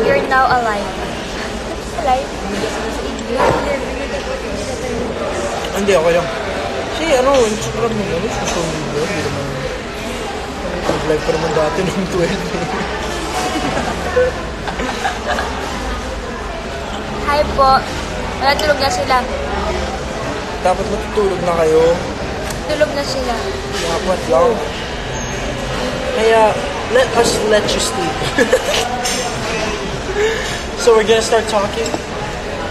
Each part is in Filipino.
You're now alive. Alive? Hindi, okay lang. Kasi ano, Instagram mo, ano, social media, hindi naman. Nag-live pa naman dati nung 12. Hi po. Natulog na sila. Dapat matutulog na kayo. Tulog na sila. Dapat lang. Kaya, let us let you sleep. so we're gonna start talking.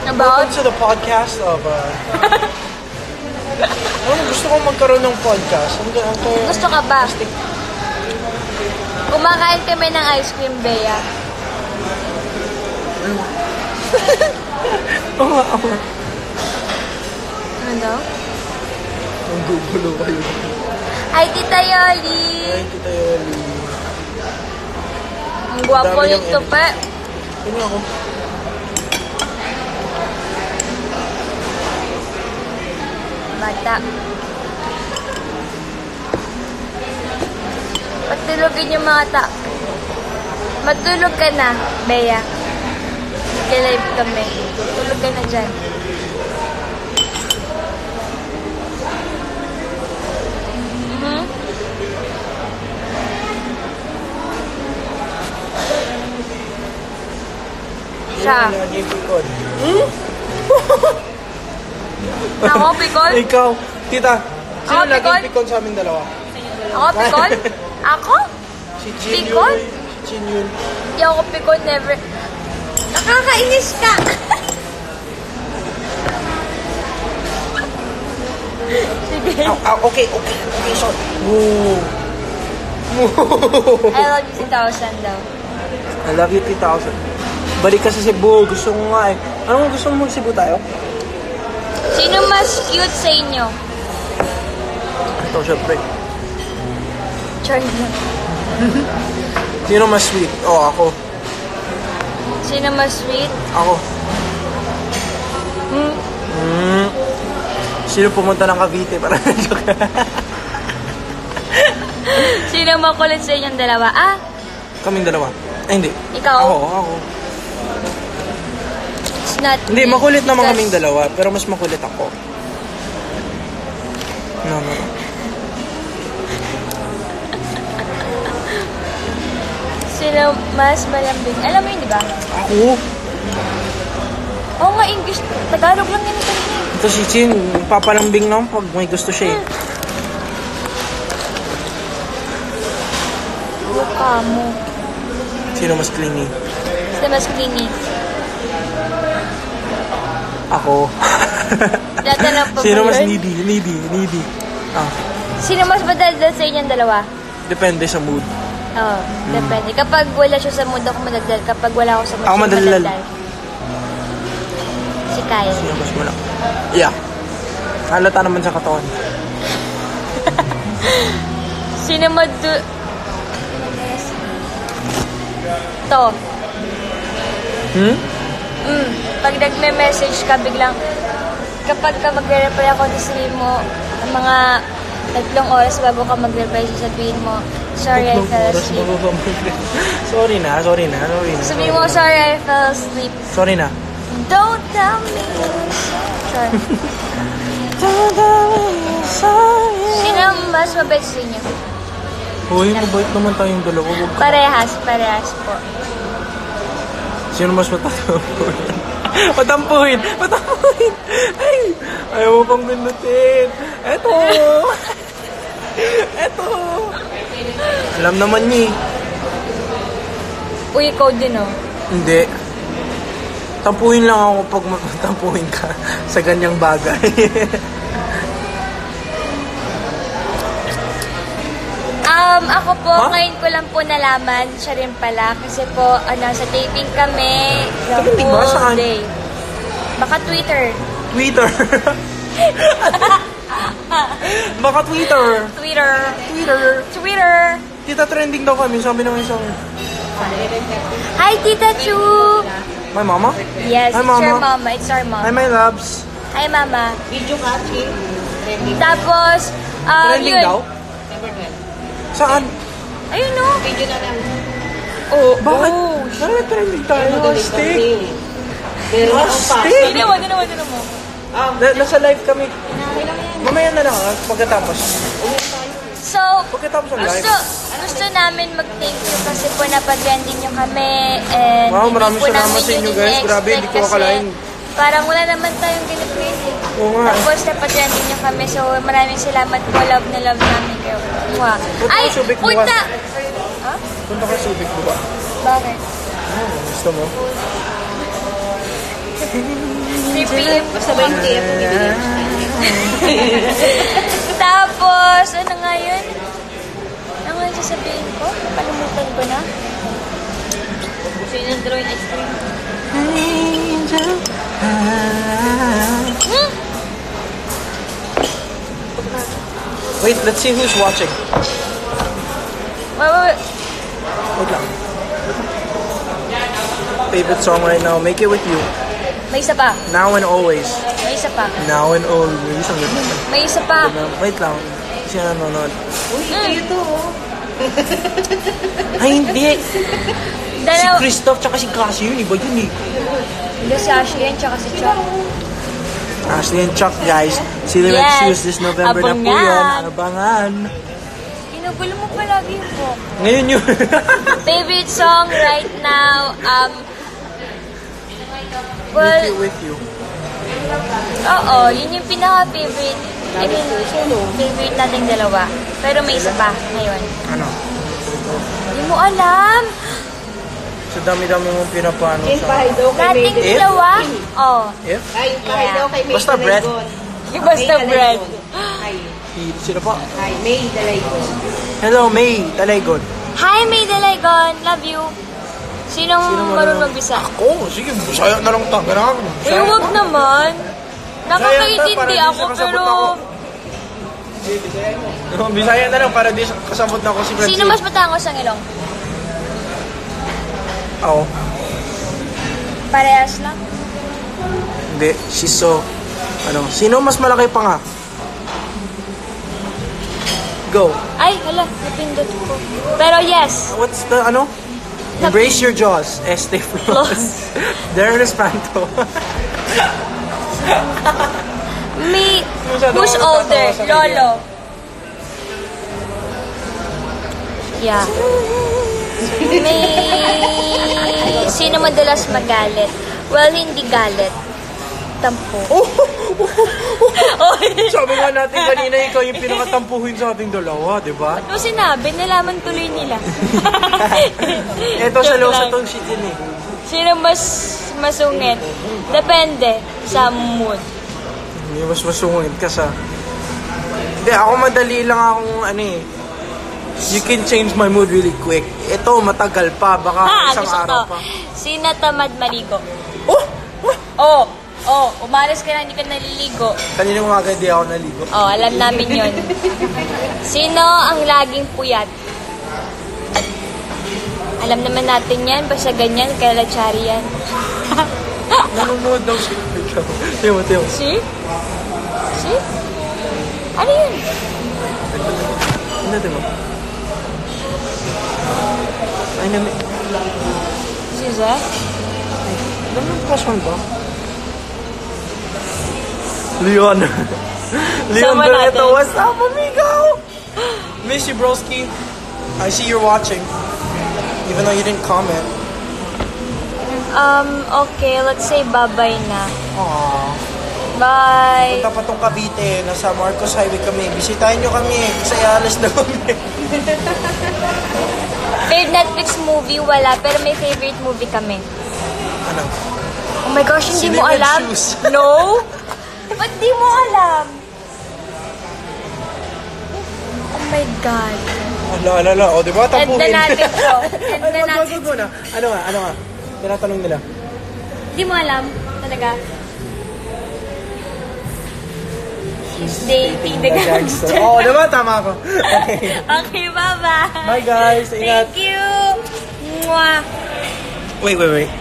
About? Welcome to the podcast of, uh... ano, gusto kong magkaroon ng podcast. Ang, ang, ang, Gusto ka ba? Kumakain kami ng ice cream, Bea. Oo nga, ako. Ano daw? Ang gugulo kayo. Hi, Tita Yoli! Ay, kita yun. Ang gwapo Dami yung niyang tupa. Ano ako? Bata. Patulogin yung mga ta. Matulog ka na, Bea. Nag-live kami. Tulog ka na dyan. Siya. Pikon. Ako, pikol? Ikaw, tita. Sino Ako, lagi pikon? yung pikon sa amin dalawa? Ako, pikol? Ako? Si Chin Pikon? yun. Si Chin yun. Hindi ako pikon, never. Nakakainis ka! Sige. Ah, ah, okay, okay, okay, sorry. Woo. I love you 2,000 daw. I love you 3,000. Balik ka sa Cebu. Gusto ko nga eh. Ano gusto mo mag-Cebu tayo? Sino mas cute sa inyo? Ito, syempre. Charlie. Sino mas sweet? Oh, ako. Sino mas sweet? Ako. Hmm. Hmm. Sino pumunta ng Cavite? Para joke. Sino makulit sa inyong dalawa? Ah, Kaming dalawa. Ay, hindi. ikaw? Ako, ako. Not Hindi, makulit naman kaming dalawa. Pero mas makulit ako. No, no, no. Sino mas malambing? Alam mo yun, di ba? Ako? Oo nga, English. Tagalog lang yan ito. Ito si Chin, papalambing lang pag may gusto siya eh. Mukha mo. Sino mas clingy? Sino mas clingy? Ako. Tatanong pa Sino mas needy? Needy, needy. Ah, Sino mas madaldal sa inyong dalawa? depende sa mood. Oo, depende. Kapag wala siya sa mood, ako madaldal. Kapag wala ako sa mood, Ako siya madaldal. Si Kyle. Sino mas wala? Yeah. Halata naman sa katawan. Sino madu... To. Hmm? Mm. Pag nagme-message ka, biglang... Kapag ka magre-reply ako, sasabihin mo, ang mga tatlong oras bago ka magre-reply, sasabihin mo, sorry, I fell asleep. Sorry na, sorry na, sorry na. Sabihin mo, sorry, I fell asleep. Sorry na. Don't tell me. Sure. Sino ang mas mabait sa inyo? Uy, mabait naman tayong dalawa. Huwag ka. Parehas, parehas po. Sino mas matatampuhin? Patampuhin! Patampuhin! Ay! Ayaw mo pang binutin. Eto! Eto! Alam naman niya eh. Uy, ikaw din oh. Hindi. Tampuhin lang ako pag matampuhin ka sa ganyang bagay. Um, ako po, Ha? ngayon ko lang po nalaman, siya rin pala. Kasi po, ano, sa dating kami, the Dating ba? whole Saan? day. Baka Twitter. Twitter. Baka Twitter. Twitter. Twitter. Twitter. Tita trending daw kami. Sabi ng isang... Hi, Tita Chu! My mama? Yes, Hi, it's your Mama. mama. It's our mom. Hi, my loves. Hi, Mama. Video ka, Chi? Trending. Tapos, um, Trending yun. daw? Number 12. Saan? Ayun no. Video na lang. Oh, Bakit? oh. Nare-trending tayo. Astig. Pero ang Astig. Hindi mo, hindi mo, hindi mo. Ah, Na, nasa live kami. Mamaya na lang ah, pagkatapos. So, Pagkatapos ng live. gusto, gusto namin mag-thank you kasi po napatrending nyo kami and Wow, maraming salamat sa inyo, guys. Grabe, hindi ko akalain. Parang wala naman tayong ginagawa eh. Oo nga. Tapos napatrending nyo kami so maraming salamat po. Love na love namin kayo. Mwah. Punta Ay, Subic punta! Ha? Punta ka Subic ba? Bakit? Gusto mo? 3 p.m. basta 20 ako bibili. Tapos, ano nga yun? Ano nga yung sasabihin ko? Nakalimutan ko na. Gusto yun ng drawing ice cream. Hmm? Wait, let's see who's watching. Wait, wait, wait. Wait lang. Favorite song right now, Make It With You. May isa pa. Now and Always. May isa pa. Now and Always. Ang ganda na. May isa pa. Wait lang. Kasi nanonood. Uy, kayo to, oh. Ay, hindi. Si Dalaw. Christoph tsaka si Cassie yun. Iba yun eh. Hindi si Ashley yan, tsaka si Chuck. Ashley and Chuck, guys. Silhouette Yes. Shoes this November na po Abangan. yan. Abangan. Ginugulo mo palagi yung book. Ngayon yun. Favorite song right now, um, well, It With You. oo, yun yung pinaka-favorite. I mean, favorite nating dalawa. Pero may isa pa ngayon. Ano? Hindi mo alam. So dami-dami mong pinapano Yung sa... pahay daw kay. If? dalawa. Oh, If? Ay, yung pahay Yeah. daw kay May Basta bread. Dalaygon. yung basta May bread. Dalaygon. Ay, Si- Sino pa? ay, May Dalaygon. Hello, May. Talaygon. Hi, May Dalaygon. Love you. Sinong Sino mo marunong magbisa? Ako? Sige, busaya na lang tanga na ako. Eh, huwag naman. Nakakaintindi Bisaya, ako, para di siya pero... kasabot No, Bisaya na lang para di sa- kasabot na ako si Francine. Sino mas matangos ang ilong? Ako. Parehas lang. Hindi. She's so... Ano? Sino mas malaki pa nga? Go. Ay, hala, napindot ko. Pero yes, What's the, ano? Embrace your jaws. Este Flores. Darren Espanto. me, ako older? Lolo. Yeah. Sino madalas magalit? Well, hindi galit. Tampo. Oy! Sabi nga natin kanina, ikaw yung pinakatampuhin sa ating dalawa, di ba? Ano sinabi? Nalaman tuloy nila. Ito sa Joke losa lang. tong shit yun eh. Sino mas masungit? Depende sa mood. Hindi mas masungit ka sa... Hindi, ako madali lang akong ano eh. You can change my mood really quick. Ito, matagal pa. Baka Ha, isang araw ko. pa. Sino tamad maligo? Oh! Oh, oh, umalis ka na hindi ka naliligo. Kanina umaga hindi ako naligo. Oh, alam namin yon. Sino ang laging puyat? Alam naman natin yan, basta ganyan, kaya lachari yan. Nanonood daw si Ikaw. Tiyo, tiyo. See? See? Ano yun? Ano, tiyo? Ay, nami... Siya? Ano plus one ba? Leon. Leon Sama Barreto, natin. what's up, amigo? Miss you, broski. I see you're watching. Even though you didn't comment. Um, okay, let's say bye-bye na. Aww. Bye! Punta pa tong Cavite, nasa Marcos Highway kami. Bisitahin nyo kami kasi alas na kami. Favorite Netflix movie, wala. Pero may favorite movie kami. ano? Oh my gosh, hindi mo alam? Shoes. No? Ba't di mo alam? Oh my God. Ala, ala, ala. O, di ba? End Tapuhin. na natin to. End ano, na wag, natin. na. Ano nga, ano nga? Tinatanong nila. Di mo alam? Talaga? Dating the gangster. Oo, oh, di ba? Tama ako. Okay. okay, bye-bye. Bye, guys. Ingat. Thank you. Mwah. Wait, wait, wait.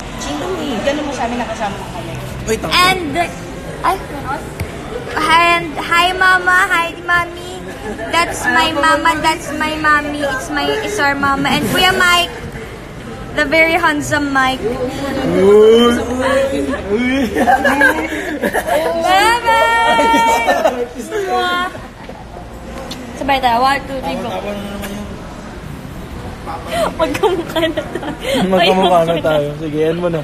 Ganun mo sa amin nakasama ng kami. Wait. And, ay, and, hi mama, hi mommy. That's my mama, that's my mommy, it's my, it's our mama. And Kuya Mike, the very handsome Mike. Bye-bye! Sabay tayo. One, two, three, go. Magkamukha na tayo. Magkamukha na tayo. Sige, yan mo na.